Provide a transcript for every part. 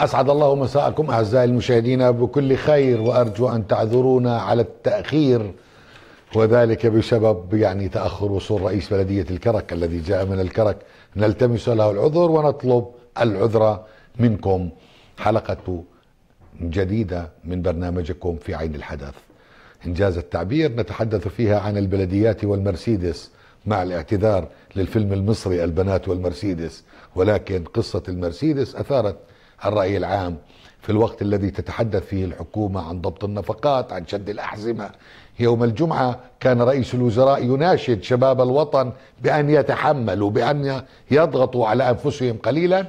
أسعد الله مساءكم أعزائي المشاهدين بكل خير وأرجو أن تعذرونا على التأخير وذلك بسبب يعني تأخر وصول رئيس بلدية الكرك الذي جاء من الكرك. نلتمس له العذر ونطلب العذر منكم. حلقة جديدة من برنامجكم في عين الحدث. إنجاز التعبير نتحدث فيها عن البلديات والمرسيدس مع الاعتذار للفيلم المصري البنات والمرسيدس ولكن قصة المرسيدس أثارت الرأي العام في الوقت الذي تتحدث فيه الحكومة عن ضبط النفقات عن شد الأحزمة. يوم الجمعة كان رئيس الوزراء يناشد شباب الوطن بأن يتحملوا بأن يضغطوا على أنفسهم قليلا.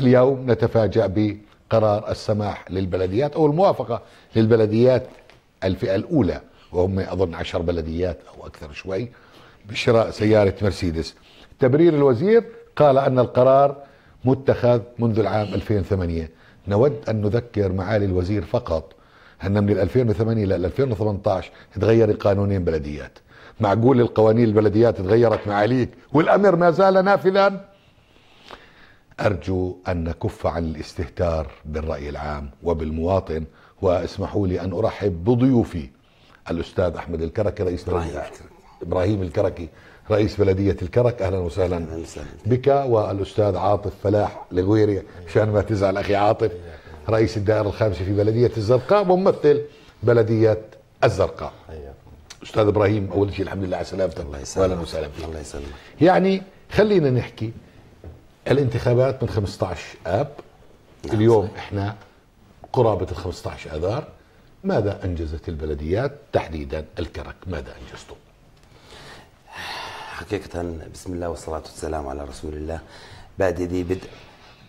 اليوم نتفاجأ بقرار السماح للبلديات أو الموافقة للبلديات الفئة الأولى. وهم أظن عشر بلديات أو أكثر شوي بشراء سيارة مرسيدس. تبرير الوزير قال أن القرار متخذ منذ العام 2008 نود أن نذكر معالي الوزير فقط. أن من 2008 إلى 2018 تغير قانونين بلديات. معقول القوانين البلديات تغيرت معاليك والأمر ما زال نافذا؟ أرجو أن نكف عن الاستهتار بالرأي العام وبالمواطن واسمحوا لي أن أرحب بضيوفي. الأستاذ أحمد الكركي رئيس إبراهيم الكركي. رئيس بلدية الكرك أهلا وسهلا. بك والأستاذ عاطف فلاح لغويري عشان ما تزعل أخي عاطف رئيس الدائرة الخامسة في بلدية الزرقاء وممثل بلدية الزرقاء. أستاذ إبراهيم أول شيء الحمد لله على سلامتك. الله يسلمك. أهلا وسهلا فيك. الله يسلمك. يعني خلينا نحكي الانتخابات من 15 آب. نعم اليوم صحيح. إحنا قرابة ال 15 آذار. ماذا أنجزت البلديات تحديدا الكرك؟ ماذا أنجزتم؟ حقيقة بسم الله والصلاة والسلام على رسول الله. بعد ذي بدء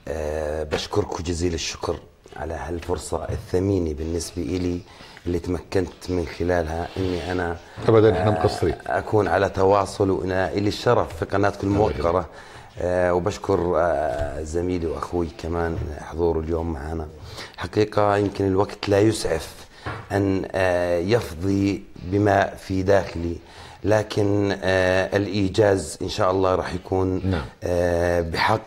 أه بشكركم جزيل الشكر على هالفرصة الثمينة بالنسبة إلي اللي تمكنت من خلالها إني أنا أبدا إحنا مقصرين. أكون على تواصل وأنا إلي الشرف في قناتكم الموقرة أه وبشكر أه زميلي وأخوي كمان حضوره اليوم معنا. حقيقة يمكن الوقت لا يسعف أن يفضي بما في داخلي. لكن آه الإيجاز إن شاء الله راح يكون نعم. آه بحق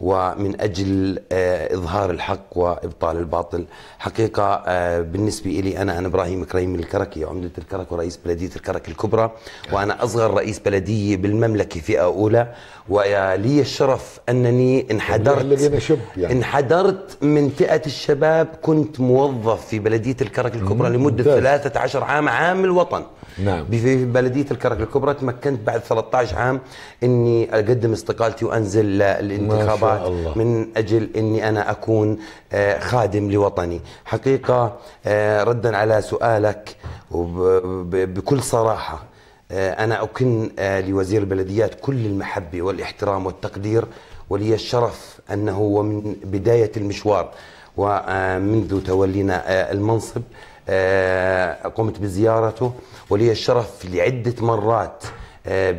ومن أجل آه إظهار الحق وإبطال الباطل حقيقة آه بالنسبة لي أنا أنا إبراهيم كريم الكركي عمدة الكرك ورئيس بلدية الكرك الكبرى وأنا أصغر رئيس بلدية بالمملكة فئة أولى ولي الشرف أنني انحدرت شب يعني انحدرت من فئة الشباب كنت موظف في بلدية الكرك الكبرى لمدة ممتاز. 13 عام عام الوطن نعم. في بلدية الكرك الكبرى تمكنت بعد 13 عام إني أقدم استقالتي وأنزل للانتخابات. من أجل إني أنا أكون آه، خادم لوطني حقيقة آه، ردا على سؤالك وبكل صراحة آه، أنا أكن لوزير البلديات كل المحبة والإحترام والتقدير ولي الشرف أنه ومن بداية المشوار ومنذ تولينا المنصب قمت بزيارته ولي الشرف لعدة مرات آه،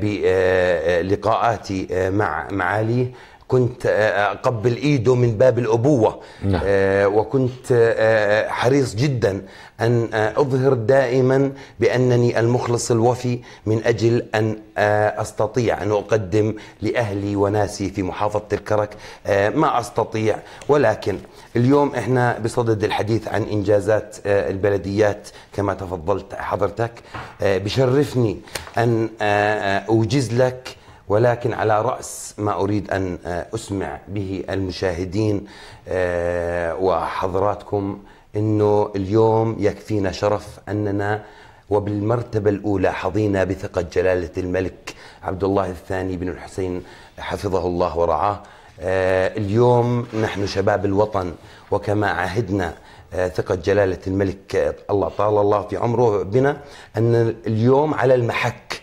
بلقاءاتي آه، مع معاليه كنت آه، أقبل إيده من باب الأبوة. نعم. آه، وكنت آه، حريص جدا أن آه، أظهر دائما بأنني المخلص الوفي من أجل أن آه، أستطيع أن أقدم لأهلي وناسي في محافظة الكرك. آه، ما أستطيع. ولكن اليوم إحنا بصدد الحديث عن إنجازات آه، البلديات كما تفضلت حضرتك. آه، بشرفني أن آه، آه، أوجز لك ولكن على رأس ما أريد أن آه، أسمع به المشاهدين آه، وحضراتكم إنه اليوم يكفينا شرف أننا وبالمرتبة الأولى حظينا بثقة جلالة الملك عبد الله الثاني بن الحسين حفظه الله ورعاه. آه، اليوم نحن شباب الوطن وكما عهدنا ثقة جلالة الملك الله طال الله في عمره بنا أن اليوم على المحك.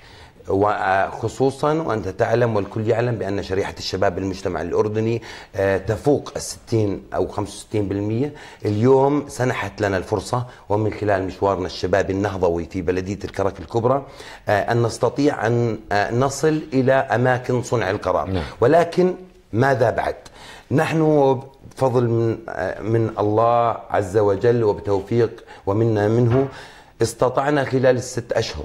وخصوصا وأنت تعلم والكل يعلم بأن شريحة الشباب بالمجتمع الأردني آه، تفوق الستين أو 65% اليوم سنحت لنا الفرصة ومن خلال مشوارنا الشبابي النهضوي في بلدية الكرك الكبرى آه، أن نستطيع أن آه، نصل إلى أماكن صنع القرار نعم. ولكن ماذا بعد؟ نحن بفضل من من الله عز وجل وبتوفيق ومنا منه استطعنا خلال الست أشهر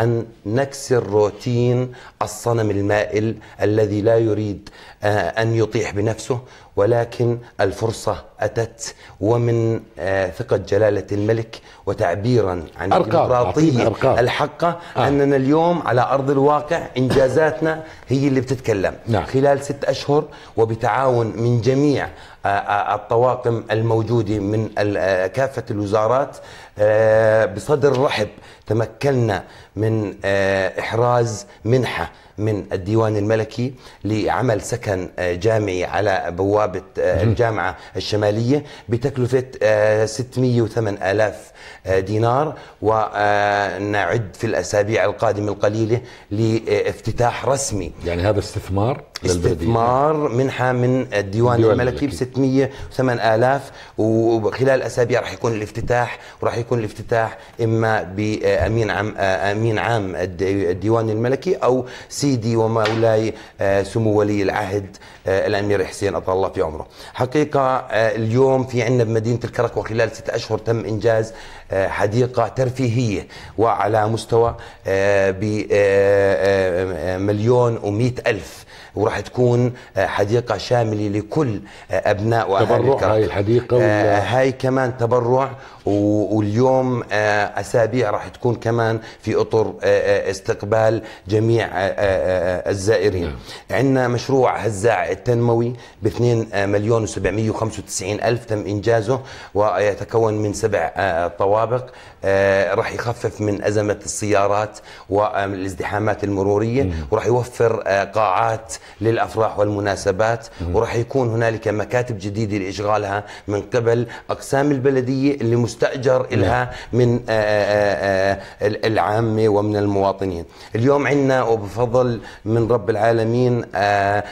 أن نكسر روتين الصنم المائل الذي لا يريد آه، أن يطيح بنفسه ولكن الفرصة أتت ومن آه، ثقة جلالة الملك وتعبيرا عن الديمقراطية. الحقة آه. أننا اليوم على أرض الواقع إنجازاتنا هي اللي بتتكلم نعم. خلال ست أشهر وبتعاون من جميع الطواقم الموجودة من آه، كافة الوزارات آه، بصدر رحب تمكنا من آه، إحراز منحة من الديوان الملكي لعمل سكن آه، جامعي على بوابة آه، الجامعة الشمالية بتكلفة آه، 608 آلاف آه، دينار ونعد في الأسابيع القادمة القليلة لافتتاح رسمي. يعني هذا استثمار استثمار منحة من الديوان الديوان الملكي ب الملكي. 608 آلاف وخلال أسابيع راح يكون الافتتاح وراح يكون الافتتاح إما بأمين عام أمين عام الد- الديوان الملكي أو سيدي ومولاي آه، سمو ولي العهد آه، الأمير حسين أطال الله في عمره حقيقة آه، اليوم في عندنا بمدينة الكرك وخلال ستة أشهر تم إنجاز آه، حديقة ترفيهية وعلى مستوى بمليون ومئة ألف وراح تكون آه، حديقة شاملة لكل آه، أبناء وأهالي تبرع. هاي الحديقة ولا- آه، هاي كمان تبرع واليوم آه، أسابيع راح تكون كمان في أطر آه، آه، استقبال جميع الزائرين. نعم. عندنا مشروع هزاع التنموي ب 2 مليون و795 ألف تم إنجازه ويتكون من سبع طوابق راح يخفف من أزمة السيارات والازدحامات المرورية وراح يوفر قاعات للأفراح والمناسبات وراح يكون هنالك مكاتب جديدة لإشغالها من قبل أقسام البلدية اللي مستأجر لها من آه، آه، آه، العامة ومن المواطنين. اليوم عندنا وبفضل من رب العالمين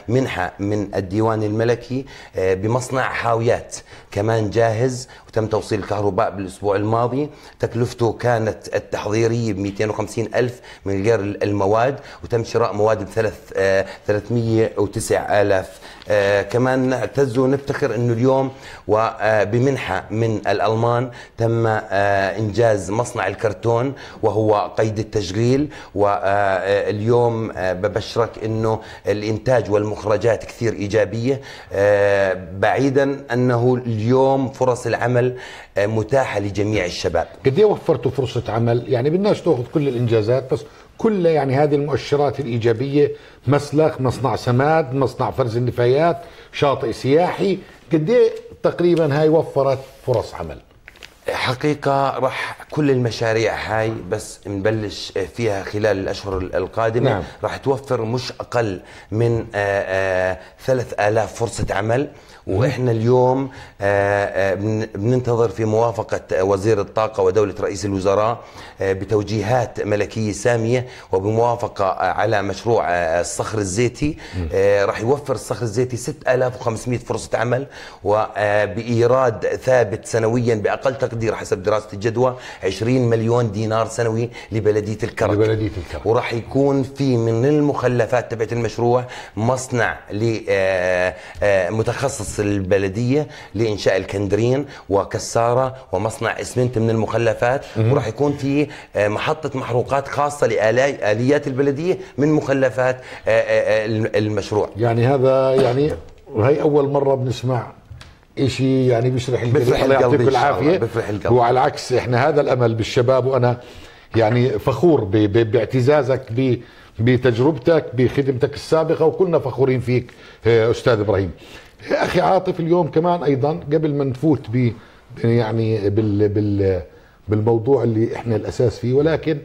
منحة من الديوان الملكي بمصنع حاويات كمان جاهز وتم توصيل الكهرباء بالأسبوع الماضي. تكلفته كانت التحضيرية ب 250 ألف من غير المواد وتم شراء مواد آه، 309 آلاف. آه، كمان نعتز ونفتخر إنه اليوم وبمنحه من الألمان تم آه، إنجاز مصنع الكرتون وهو قيد التشغيل. واليوم ببشرك إنه الإنتاج والمخرجات كثير إيجابية. آه، بعيدا أنه اليوم فرص العمل آه، متاحة لجميع الشباب. قد إيه وفرتوا فرصة عمل؟ يعني بدناش تأخذ كل الإنجازات بس كل يعني هذه المؤشرات الإيجابية مسلخ مصنع سماد مصنع فرز النفايات شاطئ سياحي قد إيه تقريبا هاي وفرت فرص عمل؟ حقيقة راح كل المشاريع هاي بس نبلش فيها خلال الأشهر القادمة. نعم. راح توفر مش أقل من ثلاث آلاف فرصة عمل. وإحنا اليوم آه، آه، بن- بننتظر في موافقة وزير الطاقة ودولة رئيس الوزراء آه، بتوجيهات ملكية سامية وبموافقة آه، على مشروع الصخر الزيتي. راح يوفر الصخر الزيتي 6500 فرصة عمل وبإيراد ثابت سنويا بأقل تقدير حسب دراسة الجدوى 20 مليون دينار سنوي لبلدية الكرك. لبلدية الكرك. وراح يكون في من المخلفات تبعت المشروع مصنع لمتخصص البلدية لإنشاء الكندرين وكسارة ومصنع إسمنت من المخلفات وراح يكون في آه، محطة محروقات خاصة لآليات البلدية من مخلفات آه، آه، المشروع. يعني هذا يعني وهي أول مرة بنسمع شيء يعني بيشرح القلب. بيفرح الله يعطيكم الله، العافية. بيفرح القلب. وعلى العكس إحنا هذا الأمل بالشباب وأنا يعني فخور ب- ب- باعتزازك ب بتجربتك بخدمتك السابقة وكلنا فخورين فيك أستاذ إبراهيم. أخي عاطف اليوم كمان أيضا قبل ما نفوت ب يعني بال بال بالموضوع اللي إحنا الأساس فيه ولكن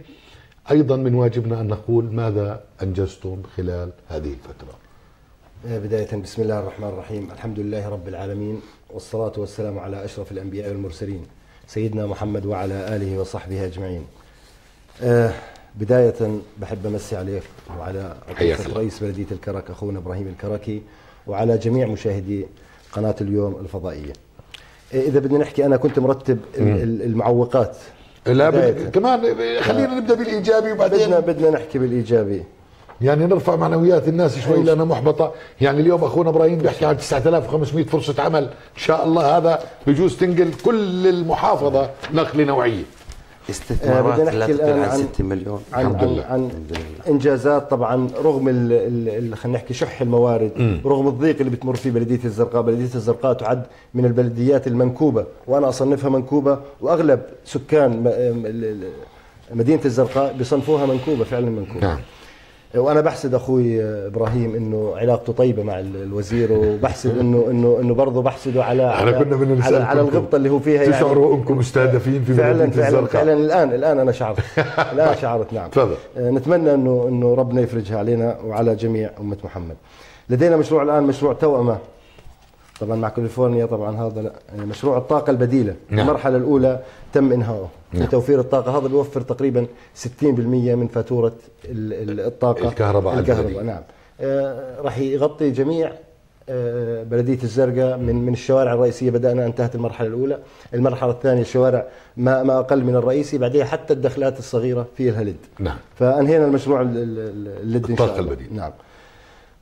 أيضا من واجبنا أن نقول ماذا أنجزتم خلال هذه الفترة. بداية بسم الله الرحمن الرحيم. الحمد لله رب العالمين والصلاة والسلام على أشرف الأنبياء والمرسلين سيدنا محمد وعلى آله وصحبه أجمعين. آه، بداية بحب أمسي عليك وعلى. رئيس بلدية الكرك أخونا إبراهيم الكركي. وعلى جميع مشاهدي قناة اليوم الفضائية. آه، إذا بدنا نحكي أنا كنت مرتب ال- ال- المعوقات. لا. بد... كمان خلينا نبدأ بالإيجابي وبعدين بدنا بدنا نحكي بالإيجابي. يعني نرفع معنويات الناس شوي لأنها محبطة. يعني اليوم أخونا إبراهيم بيحكي عن 9500 فرصة عمل. إن شاء الله هذا بجوز تنقل كل المحافظة نقلة نوعية. استثمارات بدنا لا تقل عن عن- 6 مليون. عن الحمد عن, لله. عن إنجازات طبعا رغم خلينا نحكي شح الموارد رغم الضيق اللي بتمر فيه بلدية الزرقاء. بلدية الزرقاء تعد من البلديات المنكوبة وأنا أصنفها منكوبة وأغلب سكان م- مدينة الزرقاء بصنفوها منكوبة فعلا منكوبة. نعم. وأنا بحسد أخوي إبراهيم إنه علاقته طيبة مع ال- الوزير وبحسد انه انه إنه برضه بحسده على على كنا بدنا على, على الغبطة اللي هو فيها تشعروا أنكم مستهدفين في فعلا فعلا فعلا الان الآن أنا شعرت. الآن شعرت نعم. تفضل. آه، نتمنى انه إنه ربنا يفرجها علينا وعلى جميع أمة محمد. لدينا مشروع الآن مشروع توأمة. طبعا مع كاليفورنيا طبعا هذا لا آه، مشروع الطاقة البديلة. نعم. المرحلة الأولى تم انهائه نعم. لتوفير الطاقة. هذا بيوفر تقريبا 60% من فاتورة ال- ال- الطاقة. الكهرباء الكهرباء. نعم. آه، راح يغطي جميع آه، بلدية الزرقاء من من الشوارع الرئيسية. بدأنا انتهت المرحلة الأولى، المرحلة الثانية الشوارع ما ما أقل من الرئيسي. بعدها حتى الدخلات الصغيرة في الهلد. نعم. فأنهينا المشروع ال- ال- اللد إن شاء الطاقة الله. البديلة. نعم.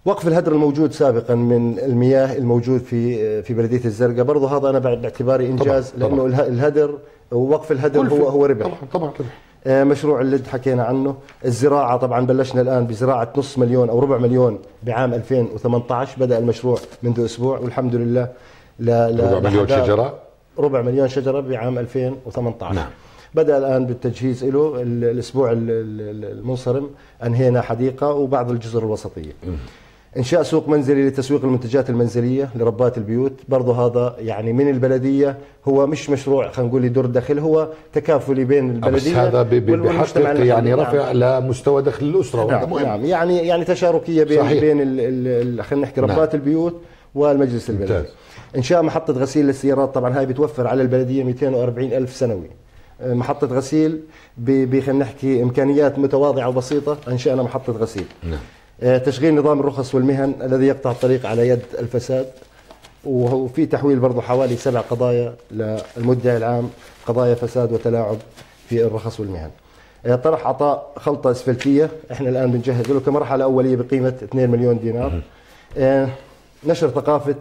وقف الهدر الموجود سابقا من المياه الموجود في في بلدية الزرقاء. برضه هذا أنا باعتباري إنجاز طبعاً. لأنه اله- الهدر ووقف الهدر هو هو ربح. طبعا طبعا ربح آه، مشروع اللد حكينا عنه. الزراعة طبعا بلشنا الآن بزراعة نص مليون أو ربع مليون بعام 2018 بدأ المشروع منذ أسبوع والحمد لله. لا لا ربع مليون شجرة؟ ربع مليون شجرة بعام 2018 نعم. بدأ الآن بالتجهيز له. ال- الأسبوع ال- ال- المنصرم أنهينا حديقة وبعض الجزر الوسطية. إنشاء سوق منزلي لتسويق المنتجات المنزلية لربات البيوت برضه هذا يعني من البلدية هو مش مشروع خلينا نقول يدور دخل هو تكافلي بين بس البلدية هذا ب- ب- وال- والمجتمع بحقق المحلي. يعني نعم. رفع لمستوى دخل الأسرة نعم, مهم نعم يعني يعني تشاركية بين صحيح. بين خلينا نحكي ربات نعم. البيوت والمجلس البلدي ممتاز. إنشاء محطة غسيل للسيارات طبعا هاي بتوفر على البلدية 240 ألف سنوي محطة غسيل ب- ب- خلينا نحكي إمكانيات متواضعة وبسيطة أنشأنا محطة غسيل نعم. آه، تشغيل نظام الرخص والمهن الذي يقطع الطريق على يد الفساد وفي تحويل برضه حوالي سبع قضايا للمدعي العام قضايا فساد وتلاعب في الرخص والمهن. آه، طرح عطاء خلطة أسفلتية إحنا الآن بنجهز له كمرحلة أولية بقيمة 2 مليون دينار. آه، نشر ثقافة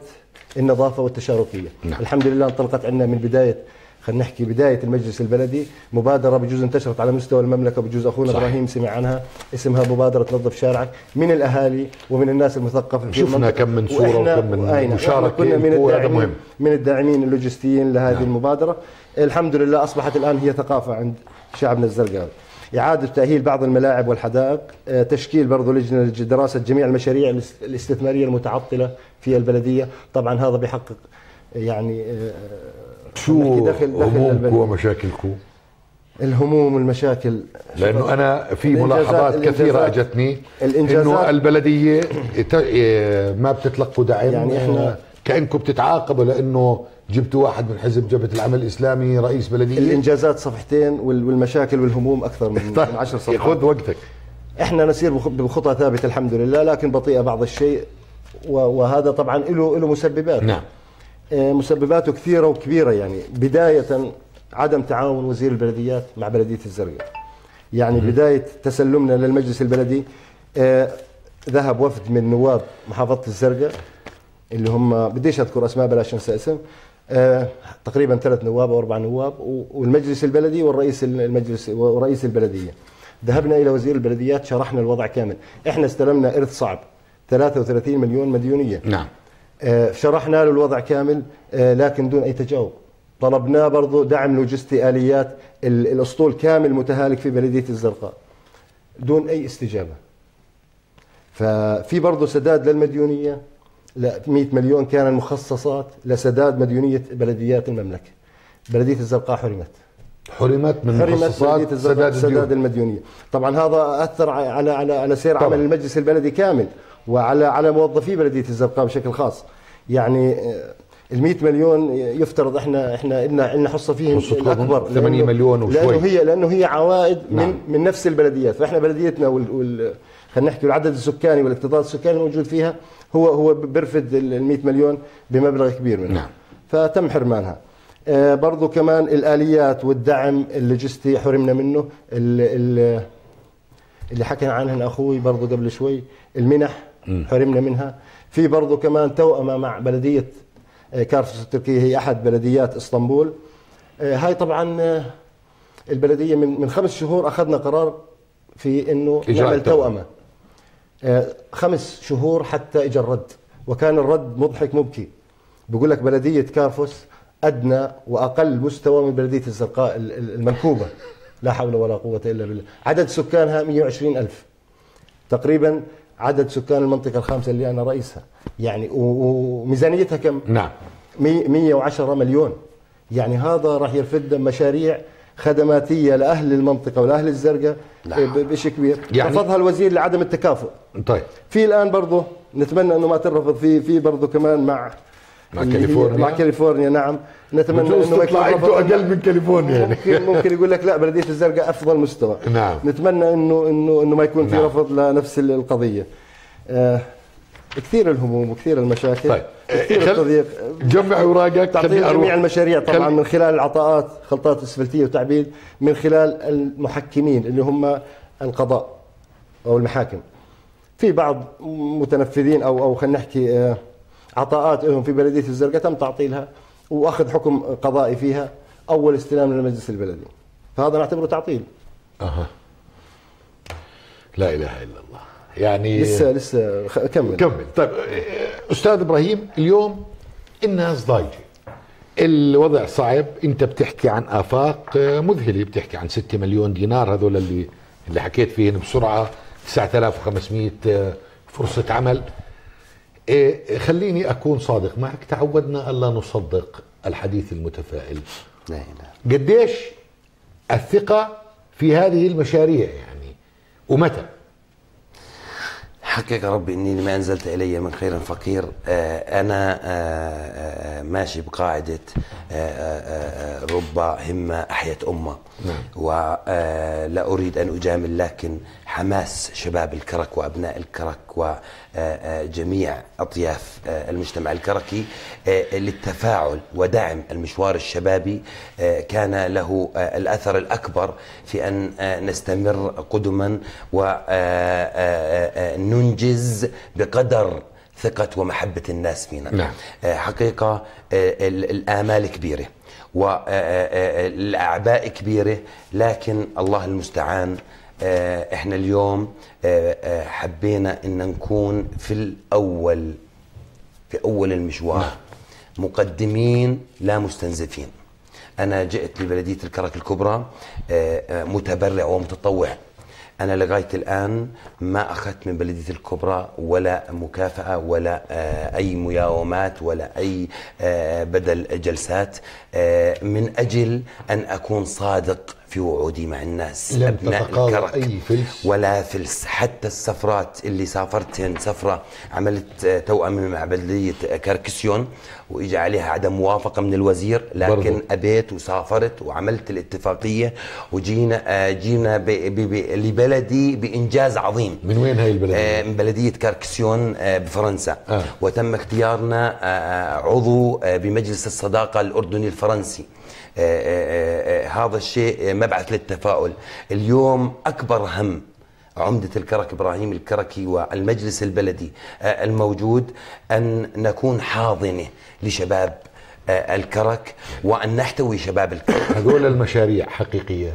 النظافة والتشاركية. نعم. الحمد لله انطلقت عندنا من بداية خلينا نحكي بداية المجلس البلدي مبادرة بجوز انتشرت على مستوى المملكة بجوز أخونا صحيح. إبراهيم سمع عنها اسمها مبادرة نظف شارعك من الأهالي ومن الناس المثقفة في شفنا المنطقة. كم من وإحنا- وكم من وإحنا كنا من الداعمين. من الداعمين اللوجستيين لهذه نعم. المبادرة الحمد لله أصبحت الآن هي ثقافة عند شعبنا الزرقاوي إعادة تأهيل بعض الملاعب والحدائق آه، تشكيل برضو لجنة لدراسة جميع المشاريع الاس- الاستثمارية المتعطلة في البلدية طبعا هذا بيحقق يعني آه، شو دخل- دخل همومكم. ومشاكلكم؟ الهموم والمشاكل لأنه أنا في الإنجازات- ملاحظات كثيرة الإنجازات- أجتني الإنجازات- إنه البلدية إيه، ما بتتلقوا دعم يعني آه، كأنكم بتتعاقبوا لأنه جبتوا واحد من حزب جبهة العمل الإسلامي رئيس بلدية. الإنجازات صفحتين وال- والمشاكل والهموم أكثر من طيب، من عشر صفحات. خذ وقتك. إحنا نسير بخ- بخطى ثابتة الحمد لله لكن بطيئة بعض الشيء وهذا طبعا له له مسببات. نعم. مسبباته كثيرة وكبيرة يعني. بداية عدم تعاون وزير البلديات مع بلدية الزرقاء. يعني بداية تسلمنا للمجلس البلدي آه، ذهب وفد من نواب محافظة الزرقاء اللي هم بديش أذكر أسماء بلاش انسى اسم آه، تقريبا ثلاث نواب أو أربع نواب والمجلس البلدي والرئيس المجلس ورئيس البلدية. ذهبنا إلى وزير البلديات شرحنا الوضع كامل. إحنا استلمنا إرث صعب 33 مليون مديونية. نعم. آه، شرحنا له الوضع كامل آه، لكن دون أي تجاوب. طلبناه برضو دعم لوجستي آليات ال- الأسطول كامل متهالك في بلدية الزرقاء دون أي استجابة. ففي برضو سداد للمديونية لا 100 مليون كان مخصصات لسداد مديونية بلديات المملكة. بلدية الزرقاء حرمت. حرمت من حرمت مخصصات بلدية الزرقاء سداد سداد الديون المديونية. طبعا هذا أثر على على على سير طبعاً. عمل المجلس البلدي كامل. وعلى على موظفي بلدية الزرقاء بشكل خاص. يعني ال 100 مليون يفترض إحنا إحنا لنا لنا حصة فيهم الأكبر. 8 لأنه- مليون وشوي. لأنه هي لأنه هي عوائد نعم. من من نفس البلديات. فإحنا بلديتنا وال, وال خلينا نحكي العدد السكاني والاكتظاظ السكاني الموجود فيها هو هو بيرفد ال 100 مليون بمبلغ كبير منها. نعم. فتم حرمانها آه، برضو كمان الآليات والدعم اللوجستي حرمنا منه. ال ال اللي حكى عنها أخوي برضو قبل شوي المنح. حرمنا منها. في برضو كمان توأمة مع بلدية آه، كارفس التركية هي أحد بلديات إسطنبول. آه، هاي طبعا آه، البلدية من من خمس شهور أخذنا قرار في إجراء نعمل آه، خمس شهور حتى اجى الرد. وكان الرد مضحك مبكي. بيقول لك بلدية كارفوس أدنى وأقل مستوى من بلدية الزرقاء ال- ال- المنكوبة. لا حول ولا قوة إلا بالله. عدد سكانها 120 ألف. تقريبا عدد سكان المنطقة الخامسة اللي أنا رئيسها. يعني وميزانيتها كم؟ نعم. مي- 110 مليون. يعني هذا راح يرفد مشاريع خدماتية لأهل المنطقة ولأهل الزرقاء ب- بشيء كبير. يعني- يعني رفضها الوزير لعدم التكافؤ. طيب. في الآن برضه نتمنى أنه ما ترفض. في في برضه كمان مع مع كاليفورنيا؟ مع كاليفورنيا نعم نتمنى إنه ما يكون تطلع أنتوا أقل من كاليفورنيا يعني ممكن ممكن يقول لك لا بلدية الزرقاء أفضل مستوى نعم. نتمنى انه انه إنه ما يكون في نعم. رفض لنفس القضية آه كثير الهموم وكثير المشاكل طيب كثير خل- التضييق جمع أوراقك تعطيل جميع أروح. المشاريع طبعا خل- من خلال العطاءات خلطات اسفلتيه وتعبيد من خلال المحكمين اللي هم القضاء أو المحاكم في بعض متنفذين أو أو خلينا نحكي آه، عطاءات لهم في بلدية الزرقاء تم تعطيلها وأخذ حكم قضائي فيها أول استلام للمجلس البلدي. فهذا نعتبره تعطيل. أها. لا إله إلا الله. يعني لسه لسه خ- كمل. كمل. طيب آه، أستاذ إبراهيم اليوم الناس ضايجه الوضع صعب. أنت بتحكي عن آفاق آه، مذهلة. بتحكي عن 6 مليون دينار هذول اللي اللي حكيت فيهن بسرعة. 9500 آه، فرصة عمل. إيه، خليني أكون صادق معك. تعودنا الا نصدق الحديث المتفائل. لا إله. قديش الثقة في هذه المشاريع يعني؟ ومتى؟ حقك ربي إني لما أنزلت إلي من خير فقير آه، أنا آه، آه، ماشي بقاعدة رب همة أحيت أمة نعم. ولا أريد أن أجامل لكن حماس شباب الكرك وأبناء الكرك وجميع أطياف المجتمع الكركي للتفاعل ودعم المشوار الشبابي كان له الأثر الأكبر في أن نستمر قدما وننجز بقدر ثقة ومحبة الناس فينا. نعم. آه، حقيقة آه، ال- الآمال كبيرة والأعباء كبيرة لكن الله المستعان آه، إحنا اليوم آه، آه، حبينا إن نكون في الأول في أول المشوار مقدمين لا مستنزفين. أنا جئت لبلدية الكرك الكبرى آه، آه، متبرع ومتطوع. أنا لغاية الآن ما أخذت من بلدية الكبرى ولا مكافأة ولا آه، أي مياومات ولا أي آه، بدل جلسات. من أجل أن أكون صادق في وعودي مع الناس لم أبناء تتقاضى الكرك أي فلس؟ ولا فلس حتى السفرات اللي سافرتهن سفرة عملت آه، توأم مع بلدية كاركسيون وإجا عليها عدم موافقة من الوزير لكن برضو. أبيت وسافرت وعملت الاتفاقية وجينا آه، جينا لبلدي بإنجاز عظيم من وين هاي البلد آه، من بلدية كاركسيون آه، بفرنسا آه. وتم اختيارنا آه، آه، عضو آه، بمجلس الصداقة الأردني الفرنسي آه، آه، آه، هذا الشيء مبعث للتفاؤل. اليوم أكبر هم عمدة الكرك إبراهيم الكركي والمجلس البلدي الموجود أن نكون حاضنة لشباب الكرك وأن نحتوي شباب الكرك. هذول المشاريع حقيقية.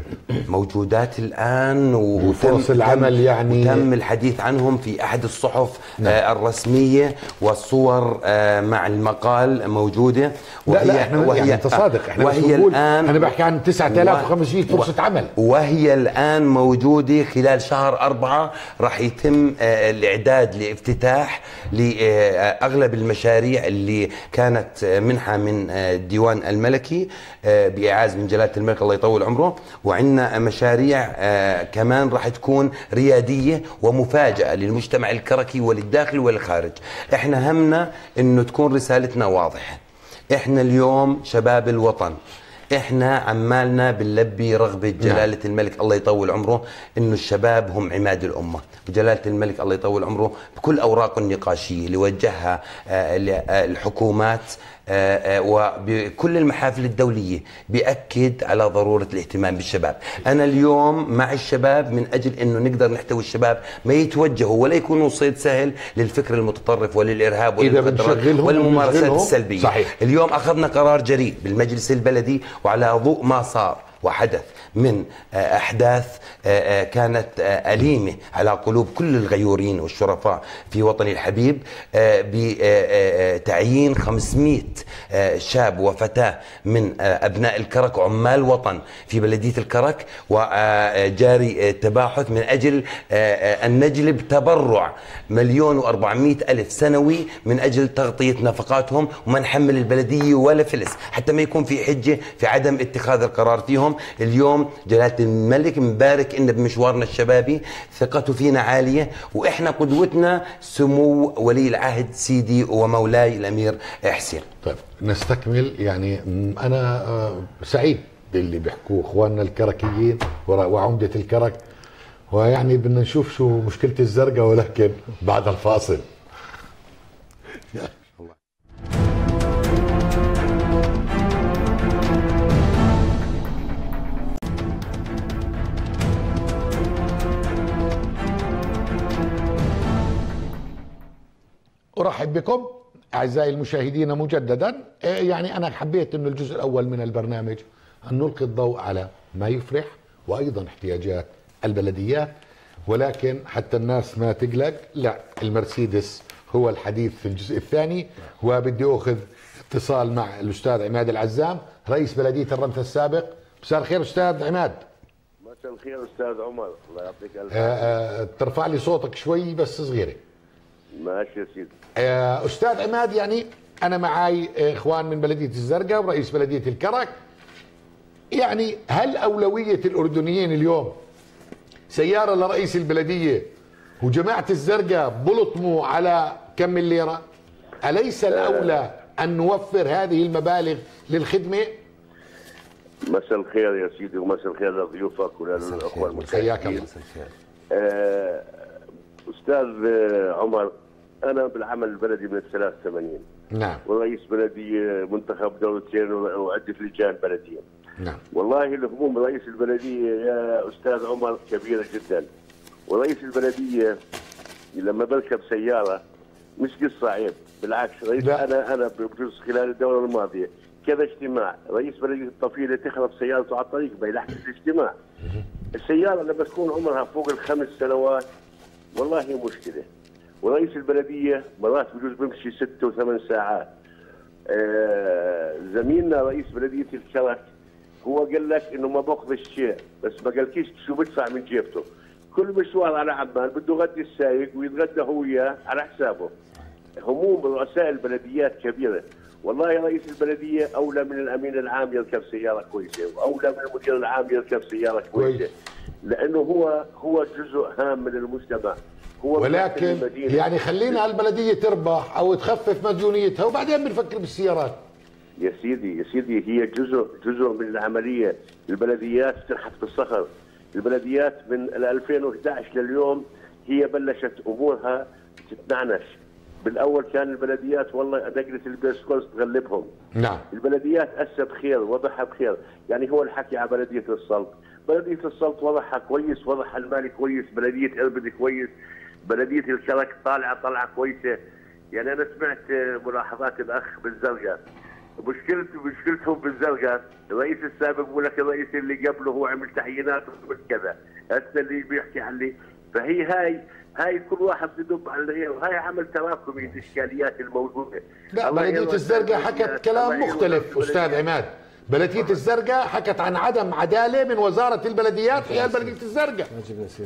موجودات الآن و- وفرص العمل تم- يعني- وتم الحديث عنهم في أحد الصحف نعم. آه الرسمية والصور آه مع المقال موجودة. لا لا إحنا وهي يعني تصادق إحنا وهي الآن أنا بحكي عن 9500 فرصة و- عمل. وهي الآن موجودة خلال شهر أربعة راح يتم آه، الإعداد لافتتاح لأغلب المشاريع اللي كانت آه، منحة من آه، الديوان الملكي آه، بإعاز من جلالة الملك الله يطول عمره. وعندنا مشاريع آه، كمان راح تكون ريادية ومفاجأة للمجتمع الكركي وللداخل والخارج. إحنا همنا إنه تكون رسالتنا واضحة. إحنا اليوم شباب الوطن. إحنا عمالنا بنلبي رغبة جلالة الملك الله يطول عمره إنه الشباب هم عماد الأمة. وجلالة الملك الله يطول عمره بكل اوراقه النقاشية اللي وجهها آه، للحكومات آه، آه، وبكل المحافل الدولية بيأكد على ضرورة الاهتمام بالشباب. أنا اليوم مع الشباب من أجل إنه نقدر نحتوي الشباب ما يتوجهوا ولا يكونوا صيد سهل للفكر المتطرف وللمخدرات بنشغلهم والممارسات السلبية. صحيح. اليوم أخذنا قرار جريء بالمجلس البلدي وعلى ضوء ما صار وحدث. من آه، أحداث آه، آه، كانت أليمة على قلوب كل الغيورين والشرفاء في وطني الحبيب بتعيين 500 آه، شاب وفتاة من أبناء الكرك عمال وطن في بلدية الكرك وجاري تباحث من أجل أن نجلب تبرع مليون وأربعمائة ألف سنوي من أجل تغطية نفقاتهم وما نحمل البلدية ولا فلس حتى ما يكون في حجة في عدم اتخاذ القرار فيهم. اليوم جلالة الملك مبارك إن بمشوارنا الشبابي ثقته فينا عالية وإحنا قدوتنا سمو ولي العهد سيدي ومولاي الأمير حسين. طيب نستكمل يعني أنا آه، سعيد باللي بيحكوه إخواننا الكركيين وعمدة الكرك. ويعني بدنا نشوف شو مشكلة الزرقاء ولكن بعد الفاصل. ارحب بكم أعزائي المشاهدين مجددا. آه، يعني أنا حبيت إنه الجزء الأول من البرنامج أن نلقي الضوء على ما يفرح وأيضا احتياجات البلديات. ولكن حتى الناس ما تقلق لا المرسيدس هو الحديث في الجزء الثاني. وبدي أخذ اتصال مع الأستاذ عماد العزام رئيس بلدية الرمث السابق. مساء الخير أستاذ عماد. مساء الخير أستاذ عمر. الله يعطيك ألف آه، آه، ترفع لي صوتك شوي بس صغيرة. ماشي يا سيدي. أستاذ عماد يعني أنا معاي إخوان من بلدية الزرقاء ورئيس بلدية الكرك. يعني هل أولوية الأردنيين اليوم سيارة لرئيس البلدية وجماعة الزرقاء بلطموا على كم الليرة؟ أليس الأولى أن نوفر هذه المبالغ للخدمة؟ مساء الخير يا سيدي ومساء الخير لضيوفك وللاخوه حياك المشاهدين. الله آه، أستاذ آه، عمر أنا بالعمل البلدي من 83 نعم. ورئيس بلديه منتخب دولتين وعده لجان بلديه نعم. والله الهموم رئيس البلديه يا أستاذ عمر كبيرة جدا. ورئيس البلديه لما بركب سيارة مش قصة عيب بالعكس. رئيس لا. أنا أنا بجوز خلال الدورة الماضية. كذا اجتماع. رئيس بلديه الطفيلة تخرب سيارته على الطريق بيلحق الاجتماع. السيارة لما تكون عمرها فوق الخمس سنوات والله مشكلة. ورئيس البلدية مرات بجوز بيمشي ست وثمان ساعات. آه، زميلنا رئيس بلدية الكرك هو قال لك إنه ما باخذ الشيء بس ما قالكيش شو بدفع من جيبته. كل مشوار على عمان بده يغدي السايق ويتغدى هو وياه على حسابه. هموم رؤساء البلديات كبيرة. والله رئيس البلدية أولى من الأمين العام يركب سيارة كويسة وأولى من المدير العام يركب سيارة كويسة. كويس. لأنه هو هو جزء هام من المجتمع. هو ولكن. يعني خلينا البلدية تربح أو تخفف مديونيتها وبعدين بنفكر بالسيارات. يا سيدي يا سيدي هي جزء جزء من العملية. البلديات تنحت في الصخر. البلديات من ال 2011 لليوم هي بلشت أمورها تتنعنش. بالأول كان البلديات والله نقله البيسكولز تغلبهم. نعم. البلديات هسه بخير وضعها بخير. يعني هو الحكي على بلدية السلط. بلدية السلط وضعها كويس وضعها المالي كويس بلدية أربد كويس بلدية الكرك طالعة طلعة كويسة. يعني أنا سمعت ملاحظات الأخ بالزرقاء. مشكلته مشكلتهم بالزرقاء. الرئيس السابق بيقول لك الرئيس اللي قبله هو عمل تعيينات وعمل كذا هسه اللي بيحكي عن اللي فهي هاي هاي كل واحد بدب على الغير هاي عمل تراكمي الإشكاليات الموجودة. لا يرضى الزرقاء حكت. كلام مختلف البلديات. عماد. بلدية الزرقاء حكت عن عدم عدالة من وزارة البلديات حيال بلدية الزرقاء.